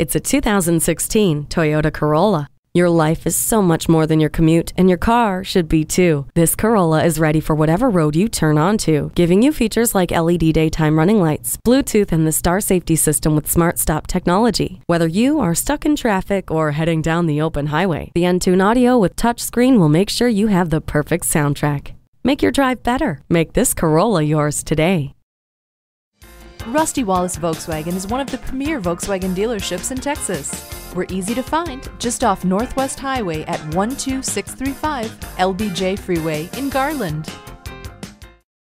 It's a 2016 Toyota Corolla. Your life is so much more than your commute, and your car should be too. This Corolla is ready for whatever road you turn onto, giving you features like LED daytime running lights, Bluetooth, and the Star Safety System with Smart Stop technology. Whether you are stuck in traffic or heading down the open highway, the Entune Audio with touchscreen will make sure you have the perfect soundtrack. Make your drive better. Make this Corolla yours today. Rusty Wallis Volkswagen is one of the premier Volkswagen dealerships in Texas. We're easy to find just off Northwest Highway at 12635 LBJ Freeway in Garland.